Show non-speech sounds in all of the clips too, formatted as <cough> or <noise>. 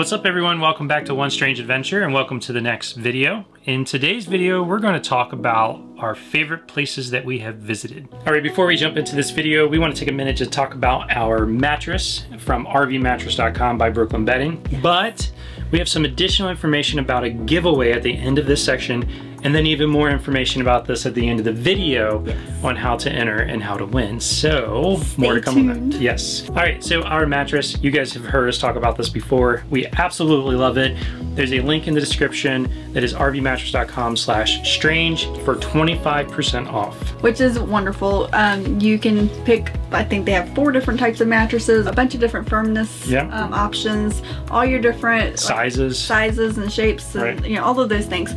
What's up everyone? Welcome back to One Strange Adventure and welcome to the next video. In today's video, we're going to talk about our favorite places that we have visited. All right, before we jump into this video, we want to take a minute to talk about our mattress from rvmattress.com by Brooklyn Bedding. But we have some additional information about a giveaway at the end of this section and then even more information about this at the end of the video yes. on how to enter and how to win. So Stay more to come tuned. on that. Yes. All right, so our mattress, you guys have heard us talk about this before. We absolutely love it. There's a link in the description that is rvmattress.com slash strange for 25% off. Which is wonderful. Um, you can pick, I think they have four different types of mattresses, a bunch of different firmness Yep. um, options, all your different like, Sizes. sizes and shapes and Right. you know all of those things.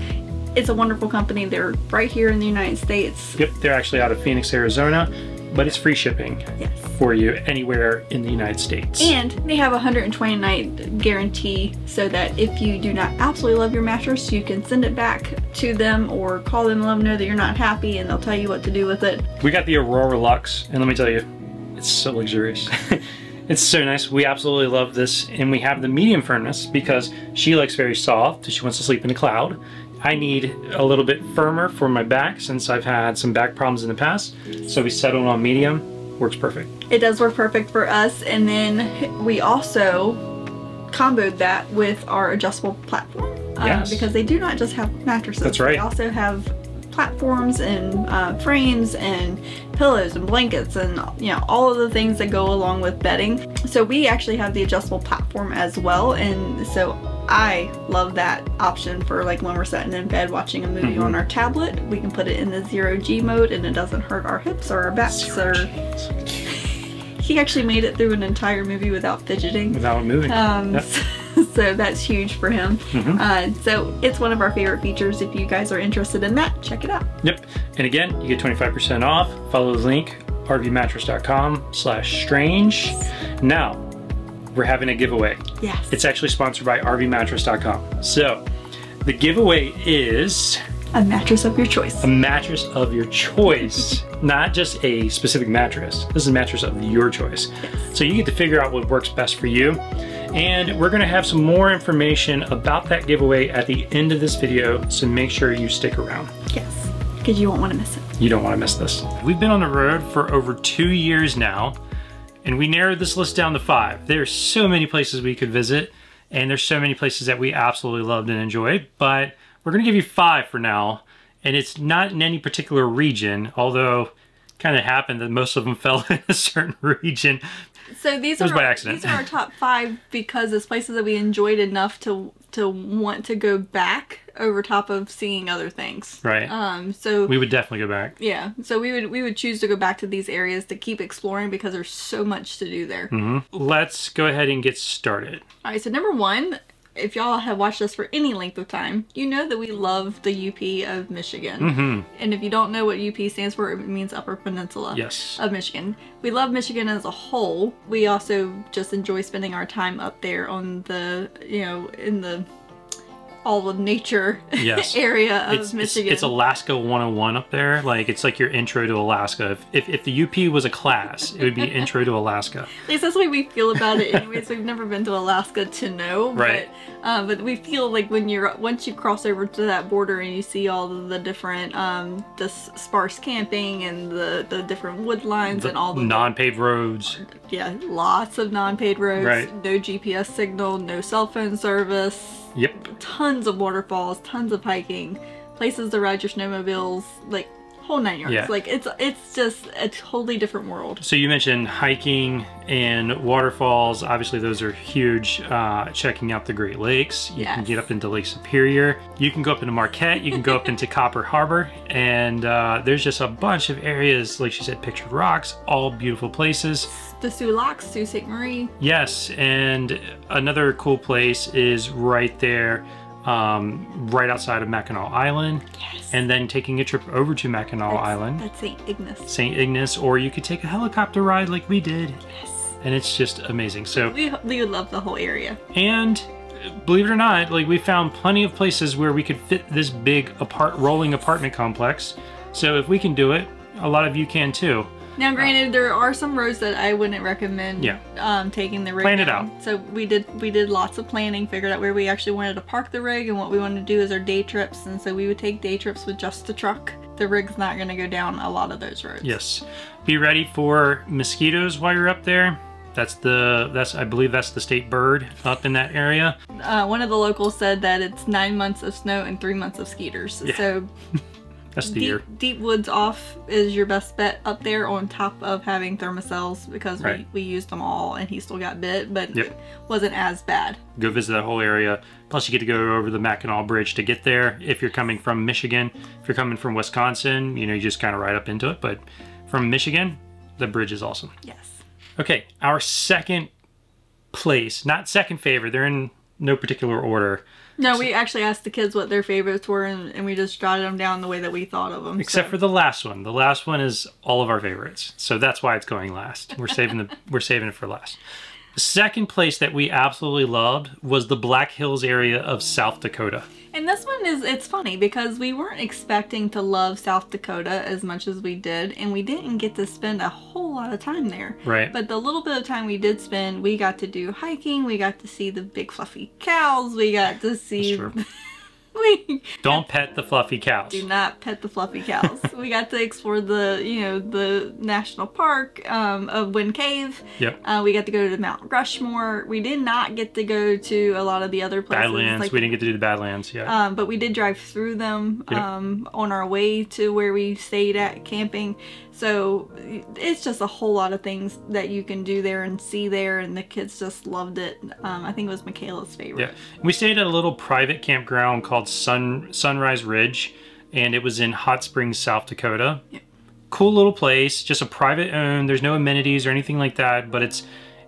It's a wonderful company. They're right here in the United States. Yep, they're actually out of Phoenix, Arizona, but it's free shipping Yes. for you anywhere in the United States. And they have a 120 night guarantee so that if you do not absolutely love your mattress, you can send it back to them or call them and let them know that you're not happy and they'll tell you what to do with it. We got the Aurora Luxe, and let me tell you, it's so luxurious. <laughs> it's so nice. We absolutely love this, and we have the medium firmness because she likes very soft. She wants to sleep in the cloud. I need a little bit firmer for my back since I've had some back problems in the past. So we settled on medium. Works perfect. It does work perfect for us. And then we also comboed that with our adjustable platform. Yes. because they do not just have mattresses. That's right. They also have platforms and uh, frames and pillows and blankets and you know all of the things that go along with bedding. So we actually have the adjustable platform as well and so I love that option for like when we're sitting in bed watching a movie Mm-hmm. on our tablet. We can put it in the zero G mode and it doesn't hurt our hips or our backs or <laughs> he actually made it through an entire movie without fidgeting. Without moving. Um, Yep. <laughs> so that's huge for him. Mhm. Uh, so it's one of our favorite features. If you guys are interested in that, check it out. Yep. And again, you get 25% off. Follow the link, rvmattress.com slash strange. Now, we're having a giveaway. Yes. It's actually sponsored by rvmattress.com. So, the giveaway is a mattress of your choice. a mattress of your choice, <laughs> not just a specific mattress. This is a mattress of your choice. So you get to figure out what works best for you. And we're gonna have some more information about that giveaway at the end of this video, so make sure you stick around. Yes. Because you won't want to miss it. You don't wanna miss this. We've been on the road for over two years now, and we narrowed this list down to five. There's so many places we could visit, and there's so many places that we absolutely loved and enjoyed, but we're gonna give you five for now, and it's not in any particular region, although kind of happened that most of them <laughs> fell in a certain region. So these are by our, accident. these are our top five because it's places that we enjoyed enough to to want to go back over top of seeing other things. Right. Um. So We would definitely go back. yeah. So we would we would choose to go back to these areas to keep exploring because there's so much to do there. hmm Let's go ahead and get started. All right, so number one, if y'all have watched us for any length of time, you know that we love the UP of Michigan. hmm And if you don't know what UP stands for, it means Upper Peninsula Yes. of Michigan. We love Michigan as a whole. We also just enjoy spending our time up there on the, you know, in the all the nature <laughs> Yes. area of It's, it's, Michigan. it's Alaska 101 up there. Like, it's like your intro to Alaska. If, if, if the UP was a class, it would be <laughs> intro to Alaska. At least that's the way we feel about it. Anyways, we've never been to Alaska to know, Right. But, uh, but we feel like when you're once you cross over to that border and you see all the different, um, the sparse camping and the the different wood lines The and all the non-paved roads. yeah, lots of non-paved roads, Right. no GPS signal, no cell phone service, Yep. tons of waterfalls, tons of hiking, places to ride your snowmobiles, like whole nine yards. Yeah. Like it's it's just a totally different world. So you mentioned hiking and waterfalls. Obviously, those are huge. Uh, checking out the Great Lakes. You can get up into Lake Superior. You can go up into Marquette. You can go up into Copper Harbor. And uh, there's just a bunch of areas, like she said, Pictured Rocks, all beautiful places. The Soo Locks, Sault Ste. Marie. Yes, and another cool place is right there, um, right outside of Mackinac Island. Yes. And then taking a trip over to Mackinac That's- Island, That's St. Ignace. St. Ignace, or you could take a helicopter ride like we did. Yes. And it's just amazing. So, We, we would love the whole area. and believe it or not, like we found plenty of places where we could fit this big apart rolling apartment complex. So if we can do it, a lot of you can too. Now, granted, there are some roads that I wouldn't recommend Yeah. um, taking the rig Plan it down. So we did we did lots of planning, figured out where we actually wanted to park the rig and what we wanted to do as our day trips. And so we would take day trips with just the truck. The rig's not going to go down a lot of those roads. Yes. Be ready for mosquitoes while you're up there. That's the that's I believe that's the state bird up in that area. Uh, one of the locals said that it's nine months of snow and three months of skeeters. Yeah. So <laughs> That's the deep, year. deep woods off is your best bet up there on top of having Thermacells because Right. we, we used them all and he still got bit, but Yep. it wasn't as bad. Go visit that whole area. Plus, you get to go over the Mackinac Bridge to get there. If you're coming from Michigan, if you're coming from Wisconsin, you know you just kind of ride up into it. But from Michigan, the bridge is awesome. Yes. Okay, our second place, not second favorite. They're in no particular order, No, we actually asked the kids what their favorites were and, and we just jotted them down the way that we thought of them. except for the last one. The last one is all of our favorites, so that's why it's going last. We're saving the we're saving it for last. Second place that we absolutely loved was the Black Hills area of South Dakota. And this one is it's funny because we weren't expecting to love South Dakota as much as we did, and we didn't get to spend a whole lot of time there. Right. But the little bit of time we did spend, we got to do hiking, we got to see the big fluffy cows, we got to see. <laughs> we <laughs> Don't pet the fluffy cows. do not pet the fluffy cows. <laughs> we got to explore the you know the national park um, of Wind Cave. Yep. Uh, we got to go to Mount Rushmore. We did not get to go to a lot of the other places. Badlands. like we didn't get to do the Badlands yet. um, but we did drive through them Yep. um, on our way to where we stayed at camping. So it's just a whole lot of things that you can do there and see there, and the kids just loved it. Um, I think it was Michaela's favorite. Yeah, we stayed at a little private campground called Sun Sunrise Ridge, and it was in Hot Springs, South Dakota. Cool little place, just a private owned. There's no amenities or anything like that, but it's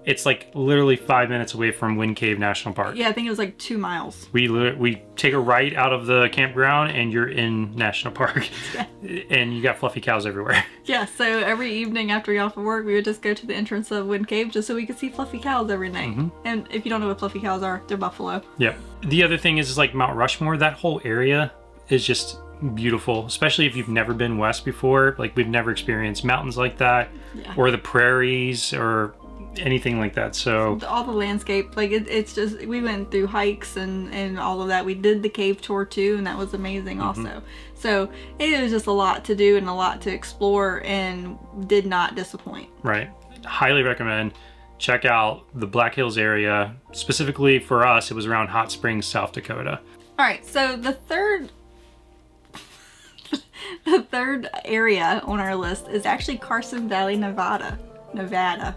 it's like literally five minutes away from Wind Cave National Park. Yeah, I think it was like two miles. We we take a right out of the campground and you're in national park, <laughs> yeah. <laughs> and you got fluffy cows everywhere. <laughs> Yeah, so every evening after we got off of work, we would just go to the entrance of Wind Cave just so we could see fluffy cows every night. Mm-hmm. And if you don't know what fluffy cows are, they're buffalo. Yep. The other thing is, is like Mount Rushmore. That whole area is just beautiful, especially if you've never been west before. Like we've never experienced mountains like that, Yeah. or the prairies, or anything like that. So all the landscape like it, it's just we went through hikes and and all of that we did the cave tour too and that was amazing mm-hmm. also so it was just a lot to do and a lot to explore and did not disappoint right, highly recommend. Check out the Black Hills area. Specifically for us, it was around Hot Springs, South Dakota. all right so the third <laughs> the third area on our list is actually carson valley nevada nevada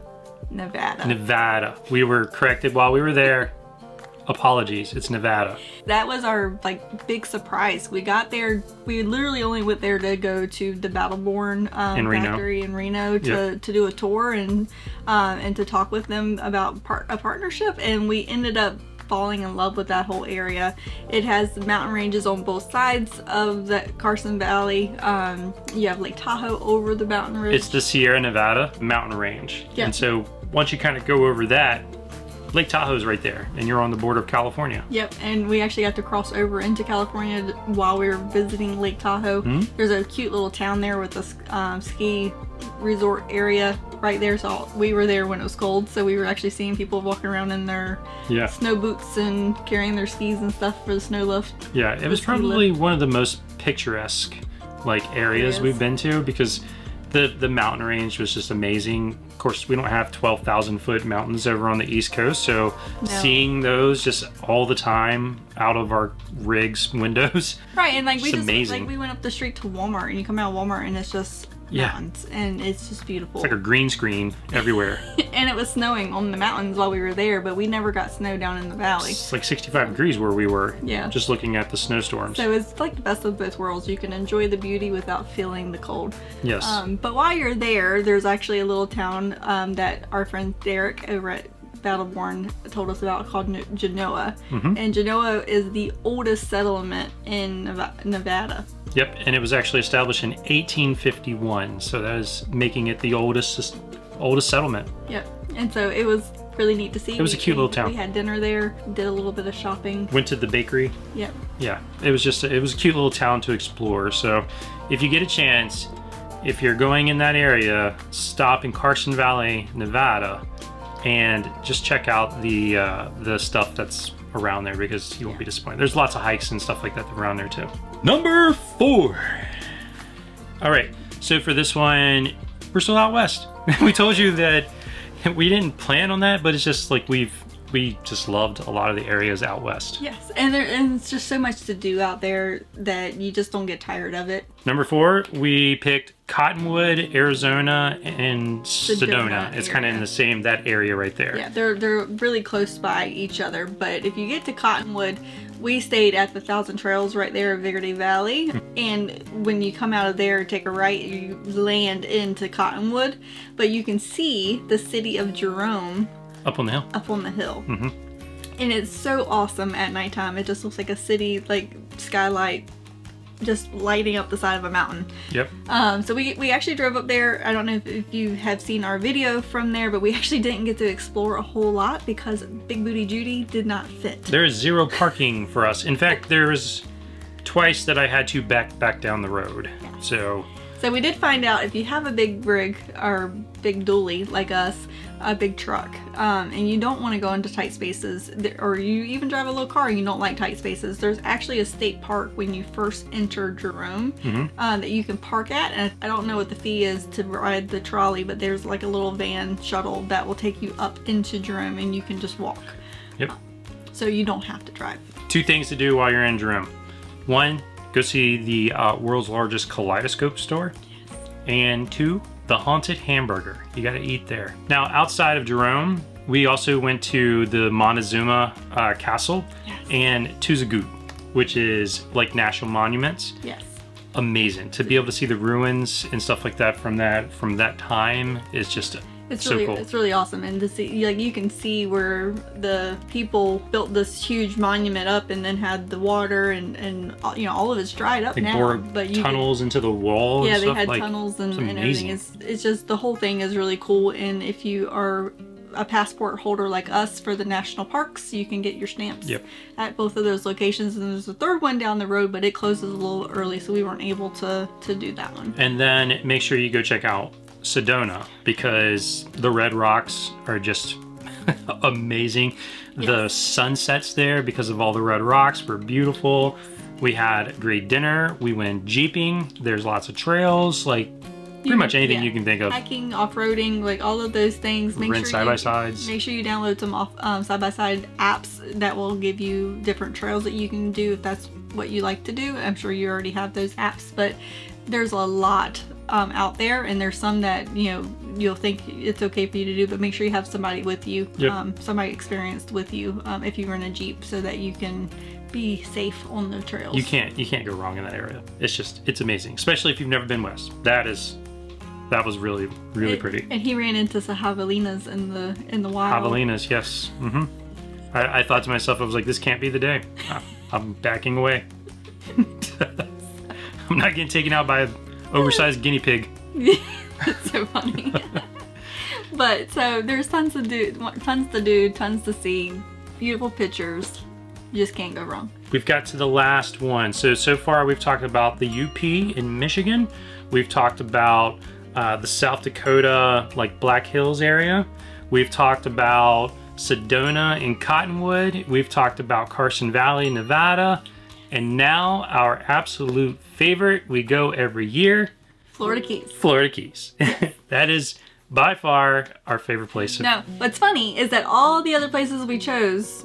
nevada Nevada. We were corrected while we were there. Apologies, it's Nevada. that was our like big surprise. We got there. We literally only went there to go to the Battleborn um, In factory in Reno to, Yep. to do a tour and um, and to talk with them about part, a partnership. And we ended up falling in love with that whole area. It has mountain ranges on both sides of the Carson Valley. Um, you have Lake Tahoe over the mountain ridge. It's the Sierra Nevada mountain range. Yeah. And so once you kind of go over that, Lake Tahoe's right there, and you're on the border of California. Yep, and we actually got to cross over into California while we were visiting Lake Tahoe. Hmm? There's a cute little town there with a um, ski resort area right there. So we were there when it was cold, so we were actually seeing people walking around in their Yeah. snow boots and carrying their skis and stuff for the snow lift. Yeah, it was probably one of the most picturesque like areas Areas. we've been to because the the mountain range was just amazing. Of course, we don't have 12,000 foot mountains over on the East Coast, so No. seeing those just all the time out of our rigs <laughs> windows. Right, and like we just amazing. like we went up the street to Walmart, and you come out of Walmart, and it's just Yeah. mountains, and it's just beautiful. It's like a green screen everywhere. <laughs> and it was snowing on the mountains while we were there, but we never got snow down in the valley. It's like 65 degrees where we were. Yeah. Just looking at the snowstorms. So it's like the best of both worlds. You can enjoy the beauty without feeling the cold. yes. Um, but while you're there, there's actually a little town um, that our friend Derek over at Battleborn told us about called Genoa. Mm-hmm. And Genoa is the oldest settlement in Nevada. Yep, and it was actually established in 1851, so that is making it the oldest oldest settlement. Yep. And so it was really neat to see. It was a cute we- little town. We had dinner there, did a little bit of shopping. Went to the bakery. Yep. Yeah, it was just it was a cute little town to explore. So, if you get a chance, if you're going in that area, stop in Carson Valley, Nevada, and just check out the uh, the stuff that's around there because you won't be disappointed. There's lots of hikes and stuff like that around there too. Number four. All right, so for this one, we're still out west. <laughs> we told you that we didn't plan on that, but it's just like we've we just loved a lot of the areas out west. Yes, and there and it's just so much to do out there that you just don't get tired of it. Number four, we picked Cottonwood, Arizona, and Sedona. Sedona it's kind of in the same that area right there. Yeah, they're they're really close by each other. But if you get to Cottonwood, we stayed at the Thousand Trails right there at Verde Valley. and when you come out of there, take a right, you land into Cottonwood. But you can see the city of Jerome Up on the hill. up on the hill. Mm -hmm. And it's so awesome at nighttime. It just looks like a city, like skylight, just lighting up the side of a mountain. Yep. Um, so we, we actually drove up there. I don't know if, if you have seen our video from there, but we <laughs> actually didn't get to explore a whole lot because Big Booty Judy did not fit. There is zero parking for us. In fact, there was twice that I had to back back down the road. So So we did find out if you have a big rig or big dually like us, a big truck, um, and you don't want to go into tight spaces, or you even drive a little car and you don't like tight spaces, there's actually a state park when you first enter Jerome uh, that you can park at. And I don't know what the fee is to ride the trolley, but there's like a little van shuttle that will take you up into Jerome and you can just walk. yep. So you don't have to drive. Two things to do while you're in Jerome. One, go see the uh, world's largest kaleidoscope store. And two, the Haunted Hamburger. You got to eat there. Now, outside of Jerome, we also went to the Montezuma uh, Castle Yes. and Tuzigoot, which is like national monuments. Yes. Amazing to be able to see the ruins and stuff like that from that from that time is just It's so really cool. it's really awesome, and to see like you can see where the people built this huge monument up, and then had the water and and uh, you know all of it's dried up Like now, but you could- tunnels into the wall. yeah, and they stuff. had like, tunnels and, it's and everything. It's it's just the whole thing is really cool, and if you are a passport holder like us for the national parks, you can get your stamps Yep. at both of those locations. And there's a third one down the road, but it closes a little early, so we weren't able to to do that one. And then make sure you go check out Sedona because the red rocks are just <laughs> amazing. The sunsets there because of all the red rocks were beautiful. We had a great dinner. We went jeeping. There's lots of trails, like pretty much anything yeah. you can think of. hiking, off-roading, like all of those things. Make Rent sure side you, by sides. Make sure you download some off um, side-by-side apps that will give you different trails that you can do if that's what you like to do. I'm sure you already have those apps, but there's a lot um, out there, and there's some that you know you'll think it's okay for you to do, but make sure you have somebody with you, Yep. um, somebody experienced with you um, if you rent a jeep, so that you can be safe on the trails. You can't you can't go wrong in that area. It's just it's amazing, especially if you've never been west. That is that was really really And- pretty. And he ran into some javelinas in the in the wild. Javelinas, yes. hmm I, I thought to myself, I was like, this can't be the day. I'm backing away. <laughs> I'm not getting taken out by oversized guinea pig. <laughs> It's so funny. <laughs> but so there's tons to do, tons to do, tons to see, beautiful pictures. You just can't go wrong. We've got to the last one. So, so far we've talked about the UP in Michigan. We've talked about uh, the South Dakota, like Black Hills area. We've talked about Sedona and Cottonwood. We've talked about Carson Valley, Nevada. And now our absolute favorite, we go every year, Florida Keys. Florida Keys. <laughs> that is by far our favorite place. No, what's funny is that all the other places we chose,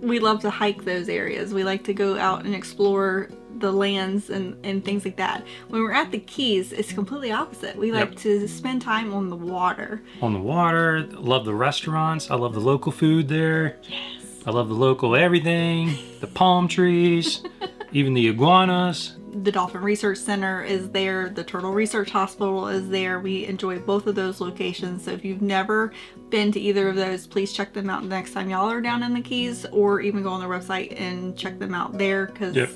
we love to hike those areas. We like to go out and explore the lands and, and things like that. When we're at the Keys, it's completely opposite. We like Yep. to spend time on the water. on the water. Love the restaurants. I love the local food there. Yes. I love the local everything, the palm trees, <laughs> even the iguanas. the Dolphin Research Center is there, the Turtle Research Hospital is there. We enjoy both of those locations. So if you've never been to either of those, please check them out next time y'all are down in the Keys or even go on their website and check them out there because Yep.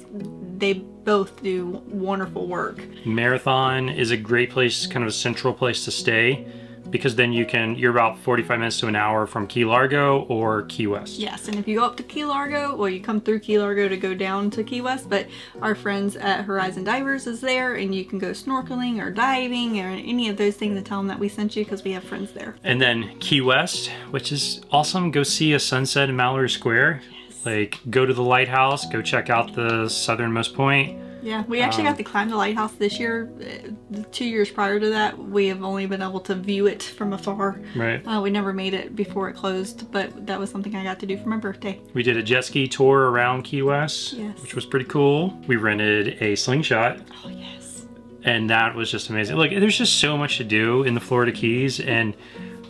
they both do wonderful work. Marathon is a great place, kind of a central place to stay because then you can, you're about 45 minutes to an hour from Key Largo or Key West. Yes, and if you go up to Key Largo, well, you come through Key Largo to go down to Key West, but our friends at Horizon Divers is there, and you can go snorkeling or diving or any of those things and tell them that we sent you because we have friends there. And then Key West, which is awesome. Go see a sunset in Mallory Square. Yes. Like, go to the lighthouse, go check out the southernmost point. Yeah, we actually Um, got to climb the lighthouse this year. Uh, two years prior to that, we have only been able to view it from afar. Right. Uh, we never made it before it closed, but that was something I got to do for my birthday. We did a jet ski tour around Key West, Yes. which was pretty cool. We rented a slingshot, Oh, yes. and that was just amazing. Like, there's just so much to do in the Florida Keys, and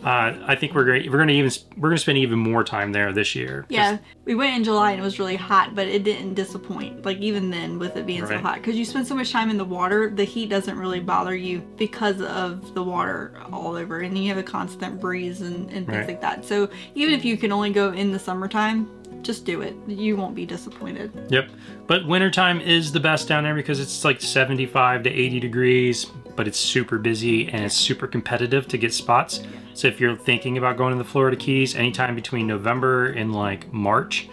uh, I think we're going we're gonna even we're gonna spend even more time there this year. Yeah, we went in July and it was really hot, but it didn't disappoint. Like even then, with it being so hot, because you spend so much time in the water, the heat doesn't really bother you because of the water all over, and you have a constant breeze and, and things Right. like that. So even if you can only go in the summertime, just do it. You won't be disappointed. Yep. But wintertime is the best down there because it's like 75 to 80 degrees, but it's super busy and it's super competitive to get spots. So if you're thinking about going to the Florida Keys anytime between November and like March,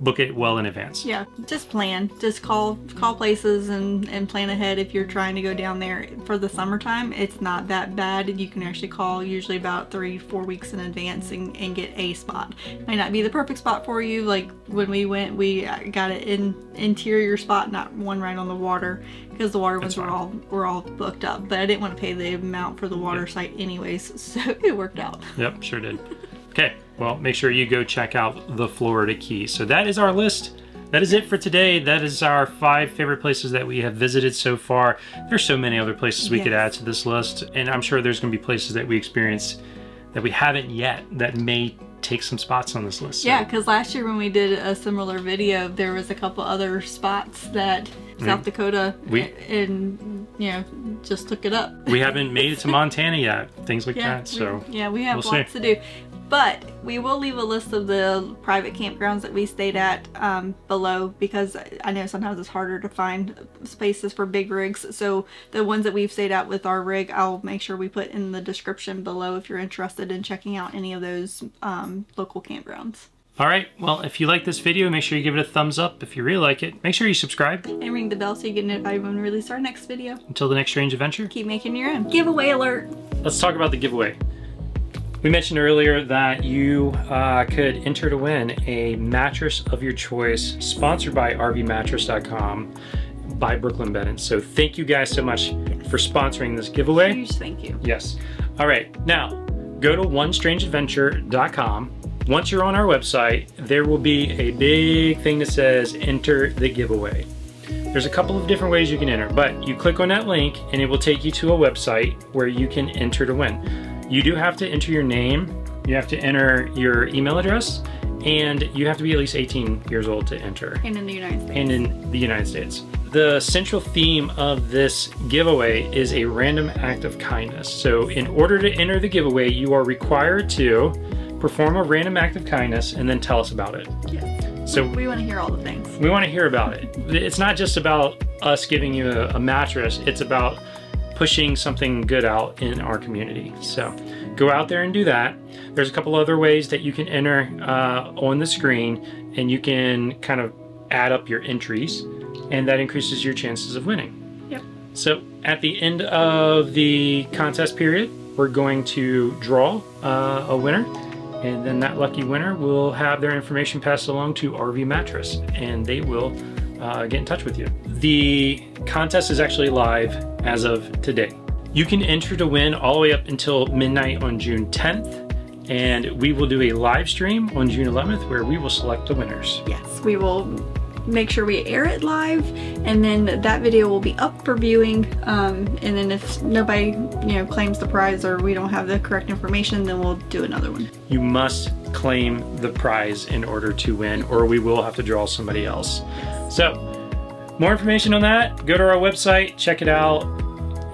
book it well in advance. Yeah, just plan. Just call call places and and plan ahead if you're trying to go down there for the summertime. It's not that bad. You can actually call usually about three four weeks in advance and, and get a spot. Might not be the perfect spot for you. Like when we went, we got an in, interior spot, not one right on the water, because the water ones were all were all booked up. But I didn't want to pay the amount for the water site anyways, <laughs> so it worked out. Yep, sure did. <laughs> Okay, well, make sure you go check out the Florida Keys. So that is our list. That is it for today. That is our five favorite places that we have visited so far. There's so many other places we could add to this list, and I'm sure there's going to be places that we experienced that we haven't yet that may take some spots on this list. So Yeah, because last year when we did a similar video, there was a couple other spots that mm-hmm. South Dakota We- eh, and you know just took it up. we haven't made it to <laughs> Montana yet. Things like Yeah, that. So we, yeah, we have we'll see. lots to do. But we will leave a list of the private campgrounds that we stayed at um, below because I know sometimes it's harder to find spaces for big rigs. So the ones that we've stayed at with our rig, I'll make sure we put in the description below if you're interested in checking out any of those um, local campgrounds. All right. Well, if you like this video, make sure you give it a thumbs up. If you really like it, make sure you subscribe. And ring the bell so you get notified when we release our next video. Until the next strange adventure. Keep making your own. Giveaway alert! Let's talk about the giveaway. We mentioned earlier that you uh, could enter to win a mattress of your choice, sponsored by RVMattress.com by Brooklyn Bedding. So thank you guys so much for sponsoring this giveaway. Huge thank you. Yes. All right. Now, go to onestrangeadventure.com. Once you're on our website, there will be a big thing that says enter the giveaway. There's a couple of different ways you can enter, but you click on that link and it will take you to a website where you can enter to win. You do have to enter your name, you have to enter your email address, and you have to be at least 18 years old to enter And in the United States. and in the United States. The central theme of this giveaway is a random act of kindness. So in order to enter the giveaway, you are required to perform a random act of kindness and then tell us about it. Yes. So We want to hear all the things. we want to hear about it. It's not just about us giving you a, a mattress, it's about pushing something good out in our community. So go out there and do that. There's a couple other ways that you can enter uh, on the screen and you can kind of add up your entries and that increases your chances of winning. Yep. So at the end of the contest period, we're going to draw uh, a winner and then that lucky winner will have their information passed along to RV Mattress and they will uh, get in touch with you. The contest is actually live as of today. You can enter to win all the way up until midnight on June 10th and we will do a live stream on June 11th where we will select the winners. Yes, we will make sure we air it live and then that video will be up for viewing um, and then if nobody you know claims the prize or we don't have the correct information then we'll do another one You must claim the prize in order to win or we will have to draw somebody else. So more information on that, go to our website, check it out,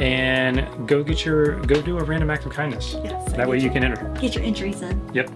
and go get your go do a random act of kindness. yes That way you can enter. get your entries in Yep.